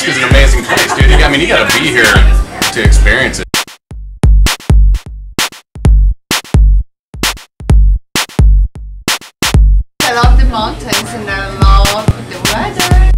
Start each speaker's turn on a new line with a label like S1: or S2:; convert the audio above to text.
S1: Alaska's an amazing place, dude. I mean, you gotta be here to experience it.
S2: I love the mountains and I love the weather.